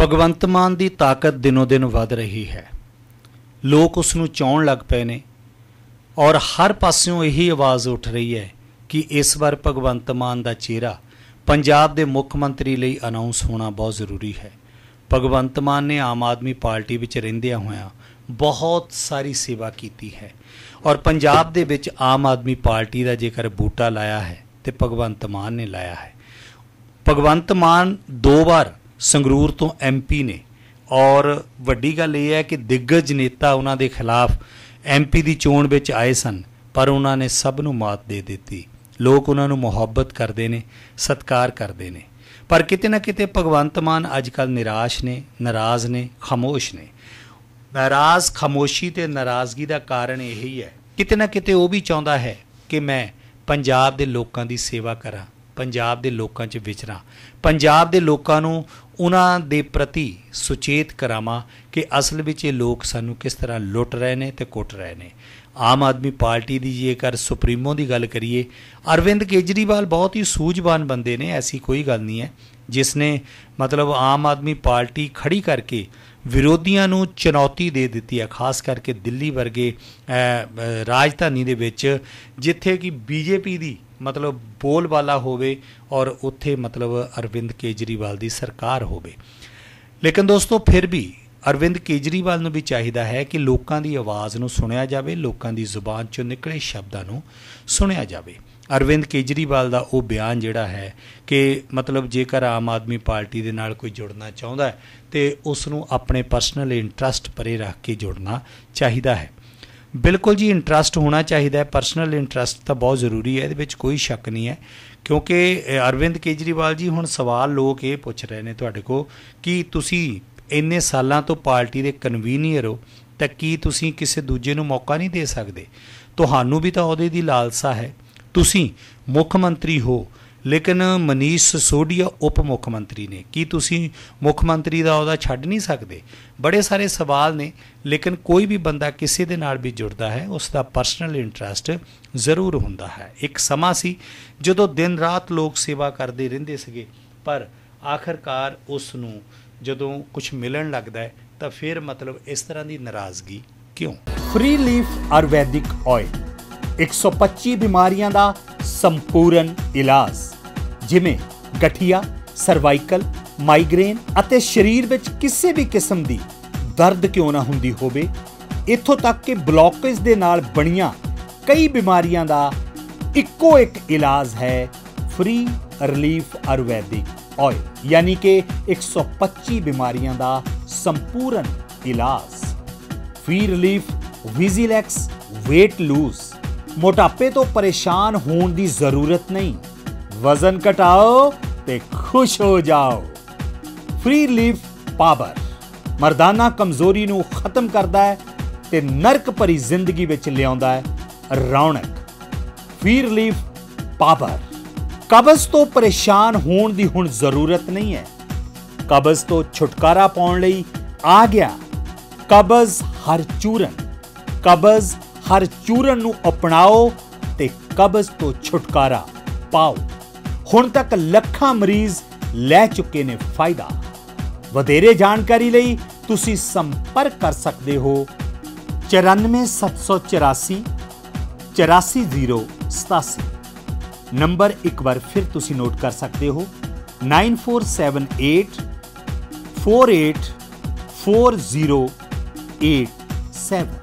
ਭਗਵੰਤ ਮਾਨ ਦੀ ਤਾਕਤ ਦਿਨੋ ਦਿਨ ਵੱਧ ਰਹੀ ਹੈ। ਲੋਕ ਉਸ ਨੂੰ ਚਾਹਣ ਲੱਗ ਪਏ ਨੇ ਔਰ ਹਰ ਪਾਸਿਓਂ ਇਹੀ ਆਵਾਜ਼ ਉੱਠ ਰਹੀ ਹੈ ਕਿ ਇਸ ਵਾਰ ਭਗਵੰਤ ਮਾਨ ਦਾ ਚਿਹਰਾ ਪੰਜਾਬ ਦੇ ਮੁੱਖ ਮੰਤਰੀ ਲਈ ਅਨਾਉਂਸ ਹੋਣਾ ਬਹੁਤ ਜ਼ਰੂਰੀ ਹੈ। ਭਗਵੰਤ ਮਾਨ ਨੇ ਆਮ ਆਦਮੀ ਪਾਰਟੀ ਵਿੱਚ ਰਹਿੰਦਿਆਂ ਹੋਇਆਂ ਬਹੁਤ ਸਾਰੀ ਸੇਵਾ ਕੀਤੀ ਹੈ ਔਰ ਪੰਜਾਬ ਦੇ ਵਿੱਚ ਆਮ ਆਦਮੀ ਪਾਰਟੀ ਦਾ ਜੇਕਰ ਬੂਟਾ ਲਾਇਆ ਹੈ ਤੇ ਭਗਵੰਤ ਮਾਨ ਨੇ ਲਾਇਆ ਹੈ। ਭਗਵੰਤ ਮਾਨ ਦੋ ਵਾਰ ਸੰਗਰੂਰ ਤੋਂ ਐਮਪੀ ਨੇ। ਔਰ ਵੱਡੀ ਗੱਲ ਇਹ ਹੈ ਕਿ ਦਿੱਗਜ ਨੇਤਾ ਉਹਨਾਂ ਦੇ ਖਿਲਾਫ ਐਮਪੀ ਦੀ ਚੋਣ ਵਿੱਚ ਆਏ ਸਨ, ਪਰ ਉਹਨਾਂ ਨੇ ਸਭ ਨੂੰ ਮਾਤ ਦੇ ਦਿੱਤੀ। ਲੋਕ ਉਹਨਾਂ ਨੂੰ ਮੁਹੱਬਤ ਕਰਦੇ ਨੇ, ਸਤਿਕਾਰ ਕਰਦੇ ਨੇ। ਪਰ ਕਿਤੇ ਨਾ ਕਿਤੇ ਭਗਵੰਤ ਮਾਨ ਅੱਜ ਕੱਲ ਨਿਰਾਸ਼ ਨੇ, ਨਾਰਾਜ਼ ਨੇ, ਖਾਮੋਸ਼ ਨੇ। ਨਾਰਾਜ਼, ਖਾਮੋਸ਼ੀ ਤੇ ਨਾਰਾਜ਼ਗੀ ਦਾ ਕਾਰਨ ਇਹੀ ਹੈ। ਕਿਤੇ ਨਾ ਕਿਤੇ ਉਹ ਵੀ ਚਾਹੁੰਦਾ ਹੈ ਕਿ ਮੈਂ ਪੰਜਾਬ ਦੇ ਲੋਕਾਂ ਦੀ ਸੇਵਾ ਕਰਾਂ। ਪੰਜਾਬ ਦੇ ਲੋਕਾਂ 'ਚ ਵਿਚਰਾਂ। ਪੰਜਾਬ ਦੇ ਲੋਕਾਂ ਨੂੰ ਉਹਨਾਂ ਦੇ ਪ੍ਰਤੀ ਸੁਚੇਤ ਕਰਾਵਾਂ ਕਿ ਅਸਲ ਵਿੱਚ ਇਹ ਲੋਕ ਸਾਨੂੰ ਕਿਸ ਤਰ੍ਹਾਂ ਲੁੱਟ ਰਹੇ ਨੇ ਤੇ ਕੁੱਟ ਰਹੇ ਨੇ। ਆਮ ਆਦਮੀ ਪਾਰਟੀ ਦੀ ਜੇਕਰ ਸੁਪਰੀਮੋ ਦੀ ਗੱਲ ਕਰੀਏ, ਅਰਵਿੰਦ ਕੇਜਰੀਵਾਲ ਬਹੁਤ ਹੀ ਸੂਝਵਾਨ ਬੰਦੇ ਨੇ, ਐਸੀ ਕੋਈ ਗੱਲ ਨਹੀਂ ਹੈ। ਜਿਸ ਨੇ ਮਤਲਬ ਆਮ ਆਦਮੀ ਪਾਰਟੀ ਖੜੀ ਕਰਕੇ ਵਿਰੋਧੀਆਂ ਨੂੰ ਚੁਣੌਤੀ ਦੇ ਦਿੱਤੀ ਹੈ, ਖਾਸ ਕਰਕੇ ਦਿੱਲੀ ਵਰਗੇ ਰਾਜਧਾਨੀ ਦੇ ਵਿੱਚ, ਜਿੱਥੇ ਕਿ ਬੀਜੇਪੀ ਦੀ ਮਤਲਬ ਬੋਲਬਾਲਾ ਹੋਵੇ ਔਰ ਉੱਥੇ ਮਤਲਬ ਅਰਵਿੰਦ ਕੇਜਰੀਵਾਲ ਦੀ ਸਰਕਾਰ ਹੋਵੇ। ਲੇਕਿਨ ਦੋਸਤੋ, ਫਿਰ ਵੀ ਅਰਵਿੰਦ ਕੇਜਰੀਵਾਲ ਨੂੰ ਵੀ ਚਾਹੀਦਾ ਹੈ ਕਿ ਲੋਕਾਂ ਦੀ ਆਵਾਜ਼ ਨੂੰ ਸੁਣਿਆ ਜਾਵੇ, ਲੋਕਾਂ ਦੀ ਜ਼ੁਬਾਨ ਚੋਂ ਨਿਕਲੇ ਸ਼ਬਦਾਂ ਨੂੰ ਸੁਣਿਆ ਜਾਵੇ। ਅਰਵਿੰਦ ਕੇਜਰੀਵਾਲ ਦਾ ਉਹ ਬਿਆਨ ਜਿਹੜਾ ਹੈ ਕਿ ਮਤਲਬ ਜੇਕਰ ਆਮ ਆਦਮੀ ਪਾਰਟੀ ਦੇ ਨਾਲ ਕੋਈ ਜੁੜਨਾ ਚਾਹੁੰਦਾ ਹੈ, ਤੇ ਉਸ ਨੂੰ ਆਪਣੇ ਪਰਸਨਲ ਇੰਟਰਸਟ ਪਰੇ ਰੱਖ ਕੇ ਜੁੜਨਾ ਚਾਹੀਦਾ ਹੈ। ਬਿਲਕੁਲ ਜੀ ਇੰਟਰਸਟ ਹੋਣਾ ਚਾਹੀਦਾ ਹੈ ਪਰਸਨਲ ਇੰਟਰਸਟ ਤਾਂ ਬਹੁਤ ਜ਼ਰੂਰੀ ਹੈ, ਇਹਦੇ ਵਿੱਚ ਕੋਈ ਸ਼ੱਕ ਨਹੀਂ ਹੈ। ਕਿਉਂਕਿ ਅਰਵਿੰਦ ਕੇਜਰੀਵਾਲ ਜੀ ਹੁਣ ਸਵਾਲ ਲੋਕ ਇਹ ਪੁੱਛ ਰਹੇ ਨੇ ਤੁਹਾਡੇ ਕੋ ਕਿ ਤੁਸੀਂ ਇੰਨੇ ਸਾਲਾਂ ਤੋਂ ਪਾਰਟੀ ਦੇ ਕਨਵੀਨੀਅਰ ਹੋ, ਤਾਂ ਕੀ ਤੁਸੀਂ ਕਿਸੇ ਦੂਜੇ ਨੂੰ ਮੌਕਾ ਨਹੀਂ ਦੇ ਸਕਦੇ? ਤੁਹਾਨੂੰ ਵੀ ਤਾਂ ਉਹਦੇ ਦੀ ਲਾਲਸਾ ਹੈ। ਤੁਸੀਂ ਮੁੱਖ ਮੰਤਰੀ ਹੋ ਲੇਕਿਨ ਮਨੀਸ਼ ਸੋਡੀਆ ਉਪ ਮੁੱਖ ਮੰਤਰੀ ਨੇ। ਕੀ ਤੁਸੀਂ ਮੁੱਖ ਮੰਤਰੀ ਦਾ ਉਹਦਾ ਛੱਡ ਨਹੀਂ ਸਕਦੇ? ਬੜੇ ਸਾਰੇ ਸਵਾਲ ਨੇ, ਲੇਕਿਨ ਕੋਈ ਵੀ ਬੰਦਾ ਕਿਸੇ ਦੇ ਨਾਲ ਵੀ ਜੁੜਦਾ ਹੈ, ਉਸ ਦਾ ਪਰਸਨਲ ਇੰਟਰਸਟ ਜ਼ਰੂਰ ਹੁੰਦਾ ਹੈ। ਇੱਕ ਸਮਾਂ ਸੀ ਜਦੋਂ ਦਿਨ ਰਾਤ ਲੋਕ ਸੇਵਾ ਕਰਦੇ ਰਹਿੰਦੇ ਸੀਗੇ, ਪਰ ਆਖਰਕਾਰ ਉਸ ਨੂੰ ਜਦੋਂ ਕੁਝ ਮਿਲਣ ਲੱਗਦਾ ਹੈ, ਤਾਂ ਫਿਰ ਮਤਲਬ ਇਸ ਤਰ੍ਹਾਂ ਦੀ ਨਾਰਾਜ਼ਗੀ ਕਿਉਂ? ਫ੍ਰੀ ਲੀਫ ਆਯੁਰਵੈਦਿਕ ਆਇਲ 125 ਬਿਮਾਰੀਆਂ ਦਾ ਸੰਪੂਰਨ ਇਲਾਜ, ਜਿਵੇਂ ਗਠੀਆ, ਸਰਵਾਈਕਲ, ਮਾਈਗ੍ਰੇਨ ਅਤੇ ਸਰੀਰ ਵਿੱਚ ਕਿਸੇ ਵੀ ਕਿਸਮ ਦੀ ਦਰਦ ਕਿਉਂ ਨਾ ਹੁੰਦੀ ਹੋਵੇ, ਇੱਥੋਂ ਤੱਕ ਕਿ ਬਲੌਕੇਜ ਦੇ ਨਾਲ ਬਣੀਆਂ ਕਈ ਬਿਮਾਰੀਆਂ ਦਾ ਇੱਕੋ ਇੱਕ ਇਲਾਜ ਹੈ ਫ੍ਰੀ ਰਿਲੀਫ ਆਯੁਰਵੈਦਿਕ ਆਇਲ ਯਾਨੀ ਕਿ 125 ਬਿਮਾਰੀਆਂ ਦਾ ਸੰਪੂਰਨ ਇਲਾਜ। ਫ੍ਰੀ ਰਿਲੀਫ ਵਿਜ਼ੀਲੈਕਸ weight lose ਮੋਟਾਪੇ ਤੋਂ ਪਰੇਸ਼ਾਨ ਹੋਣ ਦੀ ਜ਼ਰੂਰਤ ਨਹੀਂ। ਵਜ਼ਨ ਘਟਾਓ ਤੇ ਖੁਸ਼ ਹੋ ਜਾਓ। Free leaf power. ਮਰਦਾਨਾ ਕਮਜ਼ੋਰੀ ਨੂੰ ਖਤਮ ਕਰਦਾ ਹੈ ਤੇ ਨਰਕ ਭਰੀ ਜ਼ਿੰਦਗੀ ਵਿੱਚ ਲਿਆਉਂਦਾ ਹੈ ਰੌਣਕ। Free leaf power. ਕਬਜ਼ ਤੋਂ ਪਰੇਸ਼ਾਨ ਹੋਣ ਦੀ ਹੁਣ ਜ਼ਰੂਰਤ ਨਹੀਂ ਹੈ। ਕਬਜ਼ ਤੋਂ ਛੁਟਕਾਰਾ ਪਾਉਣ ਲਈ ਆ ਗਿਆ। ਕਬਜ਼ ਹਰ ਚੂਰਨ। ਕਬਜ਼ ਹਰ ਚੂਰਨ ਨੂੰ ਅਪਣਾਓ ਤੇ ਕਬਜ਼ ਤੋਂ ਛੁਟਕਾਰਾ ਪਾਓ। ਹੁਣ ਤੱਕ ਲੱਖਾਂ ਮਰੀਜ਼ ਲੈ ਚੁੱਕੇ ਨੇ ਫਾਇਦਾ। ਵਧੇਰੇ ਜਾਣਕਾਰੀ ਲਈ ਤੁਸੀਂ ਸੰਪਰਕ ਕਰ ਸਕਦੇ ਹੋ 94784 84087 ਨੰਬਰ ਇੱਕ ਵਾਰ ਫਿਰ ਤੁਸੀਂ ਨੋਟ ਕਰ ਸਕਦੇ ਹੋ 9478 484087